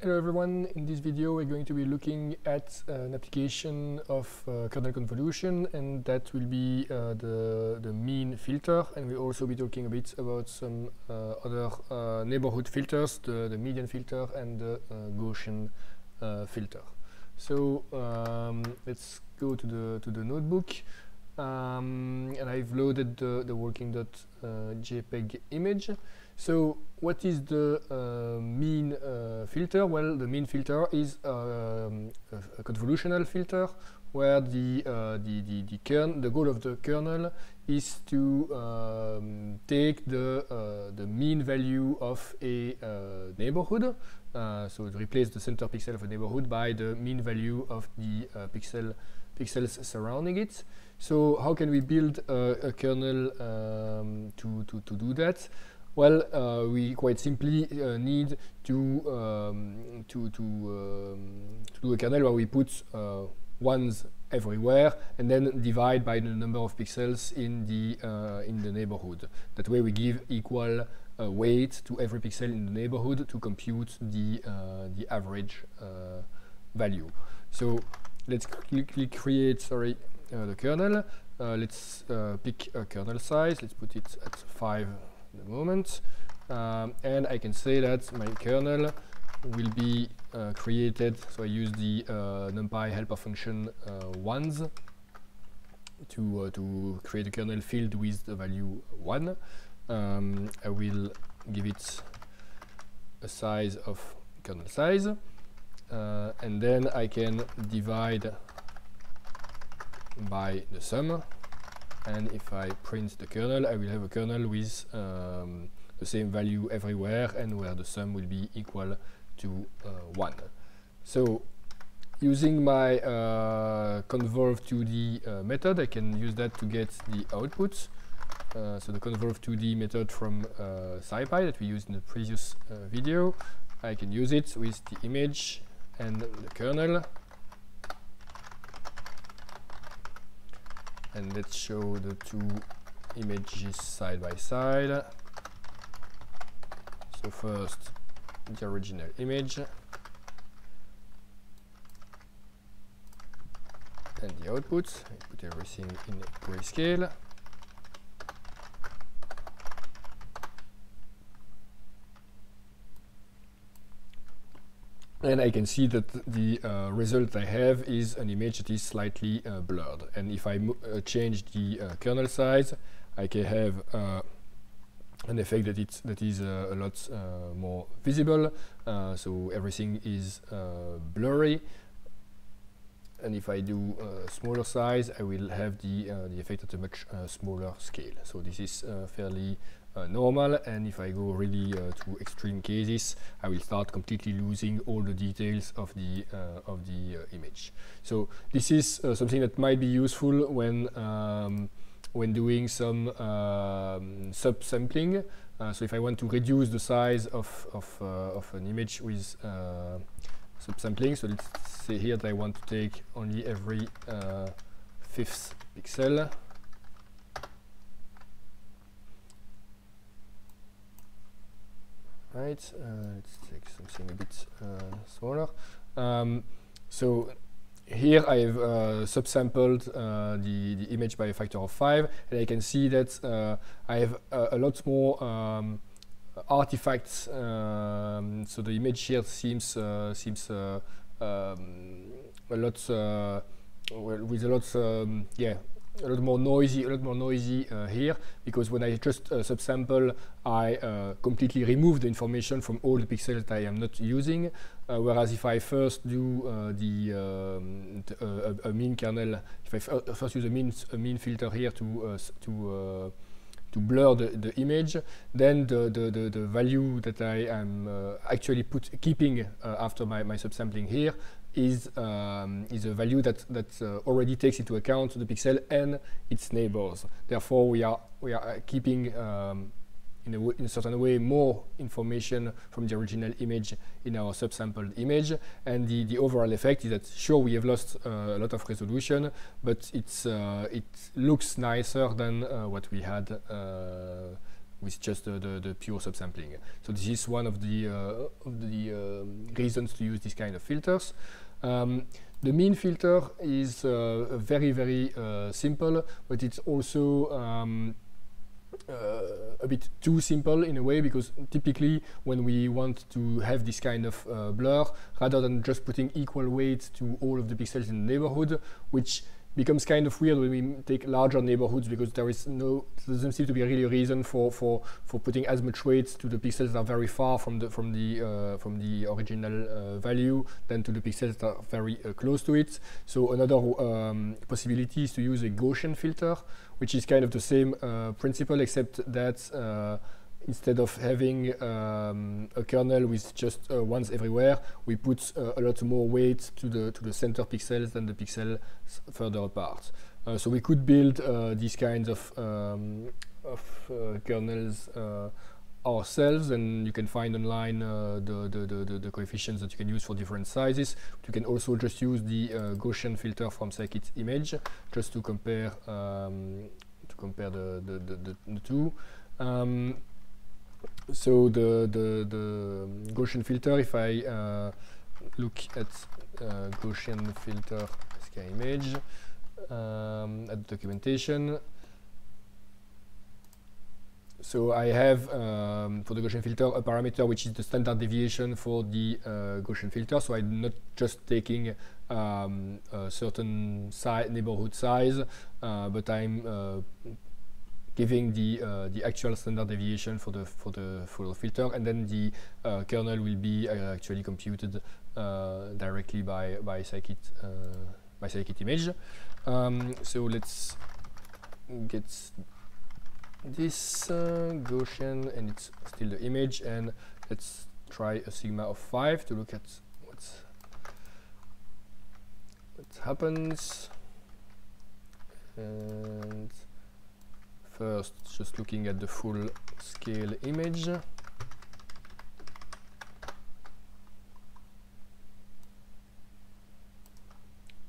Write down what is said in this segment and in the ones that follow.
Hello everyone, in this video we're going to be looking at uh, an application of uh, kernel convolution and that will be uh, the, the mean filter and we'll also be talking a bit about some uh, other uh, neighborhood filters, the, the median filter and the uh, Gaussian filter. So um, let's go to the, to the notebook um, and I've loaded the, the working.jpg image. So what is the uh, mean uh, filter? Well, the mean filter is um, a, a, convolutional filter where the, uh, the, the, the, kern, the goal of the kernel is to um, take the, uh, the mean value of a uh, neighborhood. Uh, so replace the center pixel of a neighborhood by the mean value of the pixel, pixels surrounding it. So how can we build a kernel um, to, to, to do that? Well, uh, we quite simply uh, need to, um, to, to, um, to, do a kernel where we put uh, ones everywhere and then divide by the number of pixels in the, uh, in the neighborhood. That way we give equal uh, weight to every pixel in the neighborhood to compute the, the average value. So let's quickly create sorry, the kernel. let's pick a kernel size. Let's put it at 5 the moment. Um, and I can say that my kernel will be uh, created, so I use the uh, numpy helper function uh, ones to, uh, to create a kernel filled with the value 1. Um, I will give it a size of kernel size uh, and then I can divide by the sum and if I print the kernel I will have a kernel with um, the same value everywhere and where the sum will be equal to uh, 1. So using my uh, convolve2d uh, method I can use that to get the output uh, so the convolve2d method from uh, SciPy that we used in the previous uh, video I can use it with the image and the kernel and let's show the two images side by side. So first the original image. And the output I put everything in grayscale and I can see that the uh, result I have is an image that is slightly uh, blurred. And if I uh, change the uh, kernel size I can have uh, an effect that it's that is uh, a lot more visible. So everything is blurry. And if I do a smaller size I will have the the effect at a much smaller scale. So this is fairly normal and if I go really uh, to extreme cases I will start completely losing all the details of the uh, of the image. So this is something that might be useful when um, when doing some um, subsampling. Uh, so if I want to reduce the size of, of, uh, of an image with uh, subsampling so let's say here that I want to take only every fifth pixel uh, let's take something a bit uh, smaller um, so here I've uh, subsampled uh, the, the image by a factor of 5 and I can see that uh, I have a lot more um, artifacts um, so the image here seems uh, seems um, a lot well, with a lot um, yeah a lot more noisy, a lot more noisy uh, here because when I just uh, subsample, I uh, completely remove the information from all the pixels that I am not using. Uh, whereas if I first do uh, the um, a, a, mean kernel, if I first use a mean a mean filter here to to to blur the, the image, then the, the, the, the value that I am uh, actually put keeping uh, after my, my subsampling here is um, is a value that that uh, already takes into account the pixel and its neighbors. Therefore, we are we are uh, keeping um, in a, in a certain way more information from the original image in our subsampled image and the, the overall effect is that sure we have lost uh, a lot of resolution but it's uh, it looks nicer than uh, what we had uh, with just the, the, the, pure subsampling. So this is one of the, of the um, reasons to use this kind of filters. Um, the mean filter is uh, very, very uh, simple, but it's also um, uh, a bit too simple in a way because typically when we want to have this kind of uh, blur, rather than just putting equal weight to all of the pixels in the neighborhood, which becomes kind of weird when we take larger neighborhoods because there is no there doesn't seem to be really a reason for for for putting as much weight to the pixels that are very far from the from the uh, from the original uh, value than to the pixels that are very uh, close to it. So another um, possibility is to use a Gaussian filter, which is kind of the same uh, principle except that uh, instead of having um, a kernel with just uh, ones everywhere, we put uh, a lot more weight to the to the center pixels than the pixels further apart. Uh, so we could build uh, these kinds of um, of uh, kernels uh, ourselves, and you can find online the, the, the, the, coefficients that you can use for different sizes. You can also just use the Gaussian filter from scikit image just to compare um, to compare the the, the, the two. Um, so the, the, the Gaussian filter, if I uh, look at uh, Gaussian filter scikit image um, at documentation, so I have um, for the Gaussian filter a parameter which is the standard deviation for the uh, Gaussian filter. So I'm not just taking um, a certain si neighborhood size, uh, but I'm uh, giving the uh, the actual standard deviation for the for the the filter, and then the uh, kernel will be uh, actually computed uh, directly by by scikit uh, by scikit image. Um, so let's get this Gaussian, and it's still the image, and let's try a sigma of five to look at what's what happens and First, just looking at the full scale image.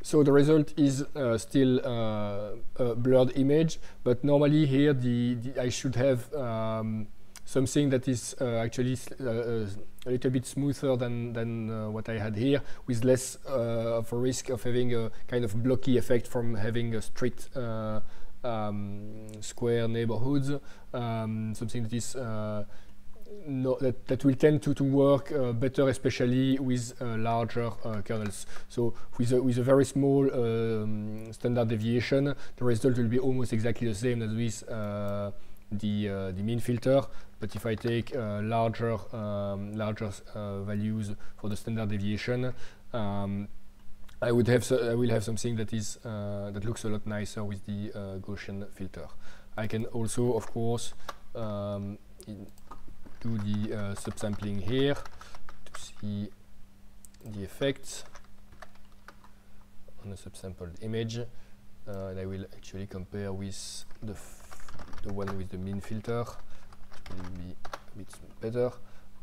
So the result is uh, still uh, a blurred image, but normally here the, the I should have um, something that is uh, actually uh, uh, a little bit smoother than, than uh, what I had here, with less of a risk of having a kind of blocky effect from having a straight um, square neighborhoods, um, something that is uh, no, that, that will tend to, to work uh, better, especially with uh, larger uh, kernels. So with a, with a very small um, standard deviation, the result will be almost exactly the same as with uh, the, uh, the mean filter. But if I take larger, um, larger values for the standard deviation, um, I would have so I will have something that is uh, that looks a lot nicer with the uh, Gaussian filter. I can also, of course, um, do the uh, subsampling here to see the effects on a subsampled image, uh, and I will actually compare with the the one with the mean filter, which will be a bit better.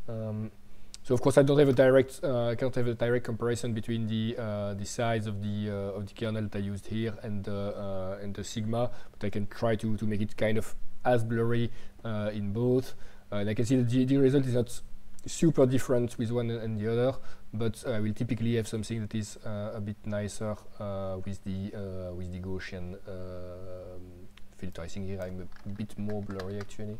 Um, so of course I don't have a direct, uh, I cannot have a direct comparison between the uh, the size of the uh, of the kernel that I used here and the uh, and the sigma, but I can try to to make it kind of as blurry uh, in both. Uh, and I can see that the, the result is not super different with one and the other, but I will typically have something that is a bit nicer with the with the Gaussian um, filter. I think here I'm a bit more blurry actually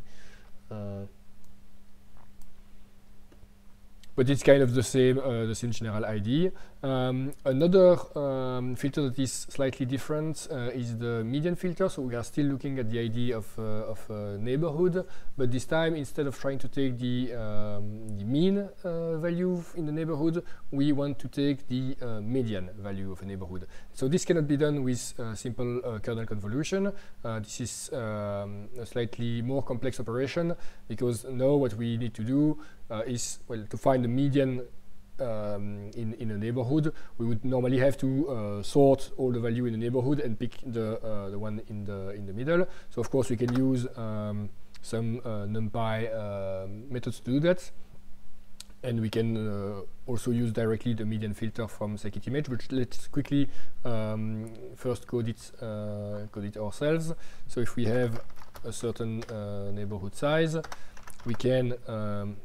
but it's kind of the same, uh, the same general idea. Um, another um, filter that is slightly different uh, is the median filter. So we are still looking at the idea of, uh, of neighborhood, but this time instead of trying to take the, um, the mean uh, value in the neighborhood, we want to take the uh, median value of a neighborhood. So this cannot be done with simple uh, kernel convolution. this is um, a slightly more complex operation because now what we need to do is well to find the median um, in, in a neighborhood, we would normally have to uh, sort all the value in the neighborhood and pick the, uh, the one in the, in the middle. So of course we can use um, some uh, NumPy um, methods to do that. And we can uh, also use directly the median filter from scikit-image, which let's quickly um, first code it, uh, code it ourselves. So if we have a certain uh, neighborhood size, we can um,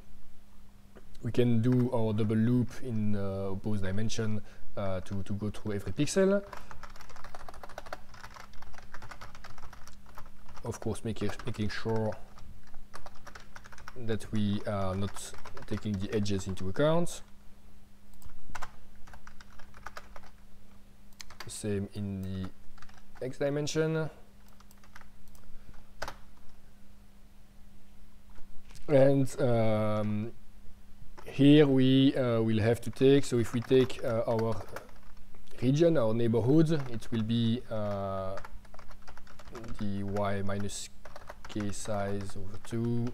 we can do our double loop in uh, both dimension uh, to, to go through every pixel. Of course, making, making sure that we are not taking the edges into account. Same in the x dimension. And um, here we uh, will have to take, so if we take uh, our region, our neighborhood, it will be uh, the y minus k size over 2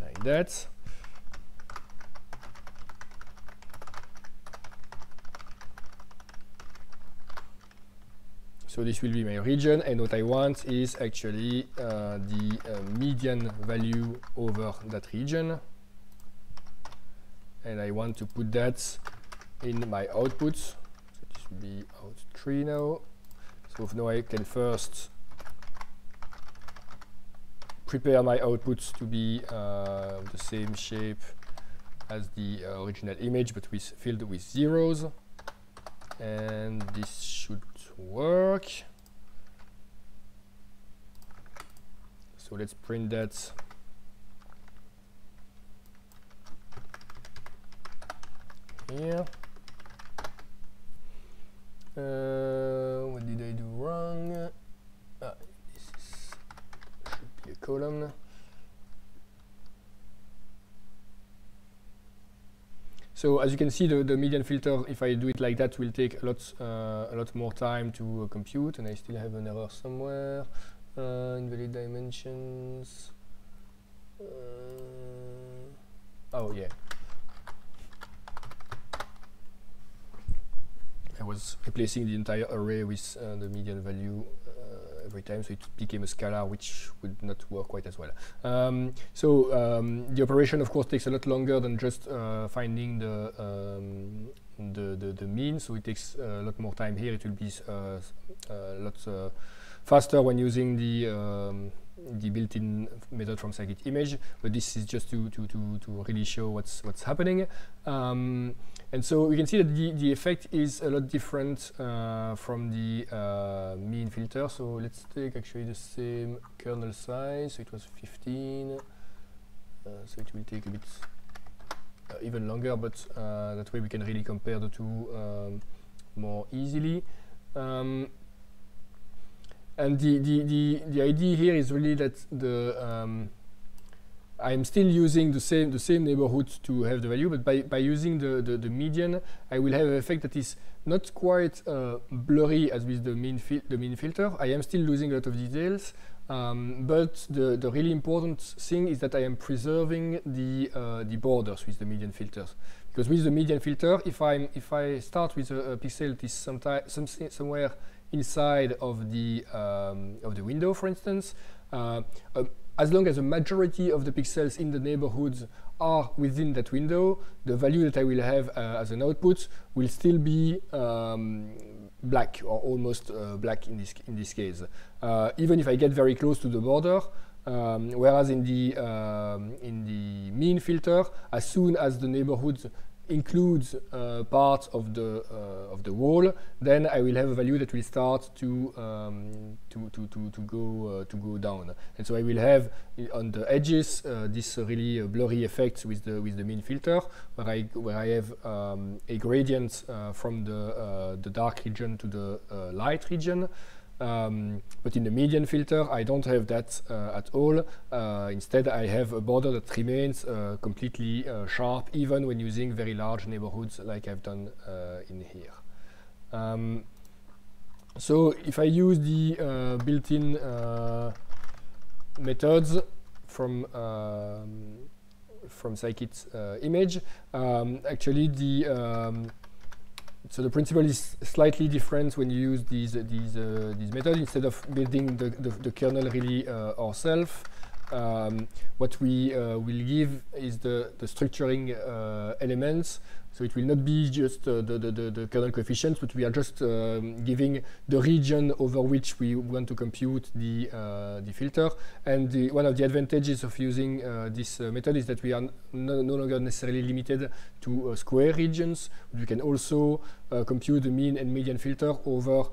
like that. So this will be my region and what I want is actually uh, the uh, median value over that region. And I want to put that in my output. So this will be out 3 now. So now I can first prepare my output to be uh, the same shape as the uh, original image but with filled with zeros and this should work. So let's print that. Here. Uh, what did I do wrong? Ah, this is, should be a column. So as you can see, the, the median filter, if I do it like that, will take a lot, uh, a lot more time to uh, compute, and I still have an error somewhere. Uh, invalid dimensions. Uh, oh yeah. I was replacing the entire array with uh, the median value every time, so it became a scalar which would not work quite as well. Um, so um, the operation, of course, takes a lot longer than just uh, finding the, um, the, the, the mean, so it takes a lot more time here. It will be uh, a lot uh, faster when using the um, the built-in method from scikit-image, but this is just to, to, to, to really show what's, what's happening. And so we can see that the, the effect is a lot different uh, from the uh, mean filter. So let's take actually the same kernel size. So it was 15. Uh, so it will take a bit uh, even longer, but uh, that way we can really compare the two um, more easily. Um, and the, the, the, the idea here is really that the um, I'm still using the same the same neighborhood to have the value, but by, by using the, the, the median, I will have an effect that is not quite uh, blurry as with the mean, the mean filter. I am still losing a lot of details, um, but the, the really important thing is that I am preserving the, uh, the borders with the median filters. Because with the median filter, if, I'm, if I start with a, a pixel that is some some, somewhere inside of the, um, of the window, for instance, uh, as long as the majority of the pixels in the neighborhoods are within that window, the value that I will have uh, as an output will still be um, black or almost uh, black in this in this case. Uh, even if I get very close to the border, um, whereas in the um, in the mean filter, as soon as the neighborhoods includes uh, part of the uh, of the wall, then I will have a value that will start to um, to, to, to, to go uh, to go down. And so I will have on the edges uh, this really uh, blurry effect with the with the mean filter, where I where I have um, a gradient uh, from the the dark region to the light region. Um, but in the median filter, I don't have that uh, at all. Uh, instead, I have a border that remains uh, completely uh, sharp, even when using very large neighborhoods like I've done uh, in here. Um, so if I use the uh, built-in methods from um, from scikit image, um, actually the um, so the principle is slightly different when you use these these uh, these methods. Instead of building the, the, the kernel really uh, ourselves, um, what we uh, will give is the, the structuring uh, elements. So it will not be just uh, the, the, the, kernel coefficients, but we are just um, giving the region over which we want to compute the, uh, the filter. And the, one of the advantages of using uh, this uh, method is that we are no, no longer necessarily limited to square regions. We can also compute the mean and median filter over,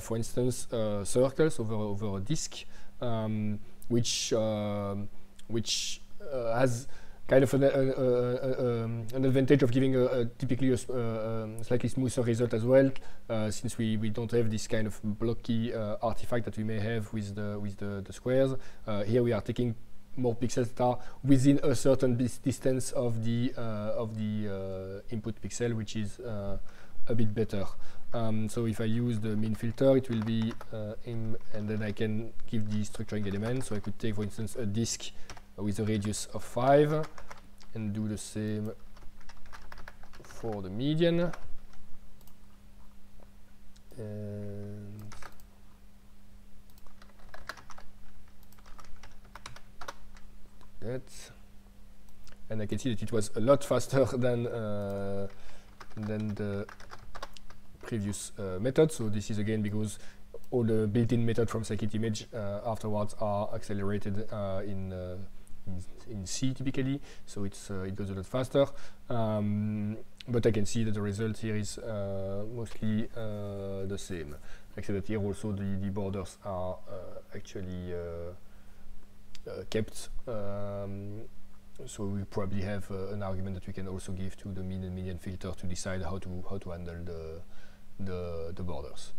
for instance, circles, over, over a disk. Um, which um, which uh, has kind of an, uh, uh, um, an, advantage of giving a, a typically a um, slightly smoother result as well, since we, we don't have this kind of blocky artifact that we may have with the with the, the squares. here we are taking more pixels that are within a certain distance of the of the input pixel, which is a bit better. Um, so if I use the mean filter, it will be uh, in, and then I can give the structuring element. So I could take, for instance, a disk with a radius of 5 and do the same for the median. And that. And I can see that it was a lot faster than uh, than the previous uh, method. So this is again because all the built-in method from scikit-image uh, afterwards are accelerated uh, in, in, C typically, so it's it goes a lot faster. Um, but I can see that the result here is mostly the same, except that here also the, the borders are actually kept. Um, so we probably have uh, an argument that we can also give to the mean and median filter to decide how to how to handle the the, the borders.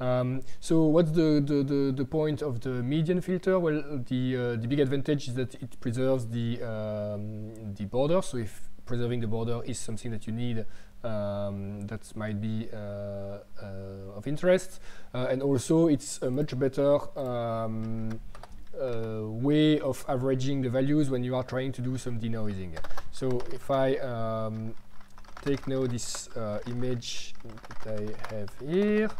Um, so what's the, the, the, the, point of the median filter? Well, the, uh, the big advantage is that it preserves the, um, the border. So if preserving the border is something that you need, um, that might be uh, uh, of interest. Uh, and also it's a much better um, uh, way of averaging the values when you are trying to do some denoising. So if I um, take now this uh, image that I have here.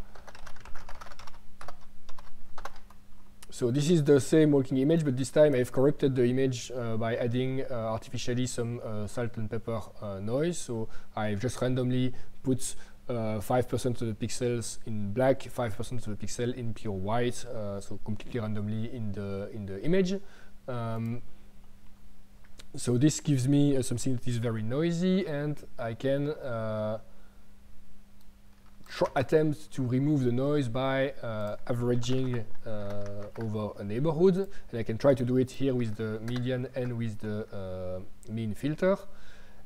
So this is the same working image, but this time I've corrected the image uh, by adding uh, artificially some uh, salt and pepper uh, noise. So I've just randomly put 5% uh, of the pixels in black, 5% of the pixel in pure white, so completely randomly in the in the image. Um, so this gives me uh, something that is very noisy and I can uh, attempt to remove the noise by uh, averaging uh, over a neighborhood. And I can try to do it here with the median and with the uh, mean filter.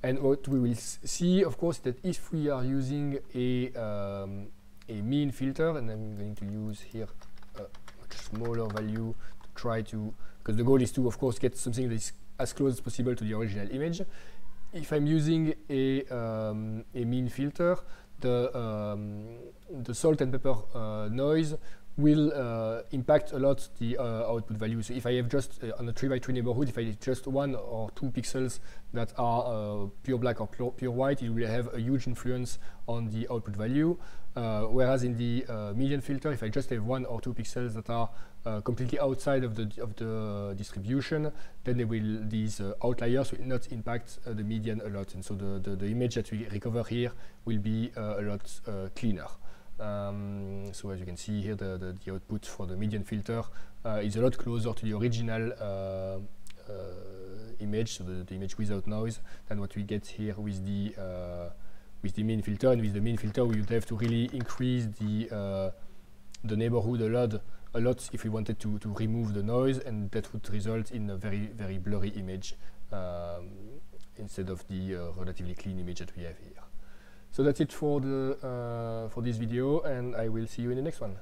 And what we will see of course that if we are using a, um, a mean filter and I'm going to use here a much smaller value to try to because the goal is to of course get something that is as close as possible to the original image. If I'm using a, um, a mean filter, the, um, the salt and pepper uh, noise will uh, impact a lot the uh, output value. So if I have just uh, on a 3 by 3 neighborhood, if I have just one or two pixels that are uh, pure black or pure, white, it will have a huge influence on the output value. Uh, whereas in the median filter, if I just have one or two pixels that are uh, completely outside of the of the distribution, then they will these uh, outliers will not impact uh, the median a lot, and so the, the, the image that we recover here will be uh, a lot uh, cleaner. Um, so as you can see here, the, the, the, output for the median filter uh, is a lot closer to the original image, so the, the, image without noise, than what we get here with the with the mean filter. And with the mean filter, we would have to really increase the the neighborhood a lot a lot if we wanted to, to remove the noise and that would result in a very very blurry image um, instead of the uh, relatively clean image that we have here. So that's it for the uh, for this video and I will see you in the next one.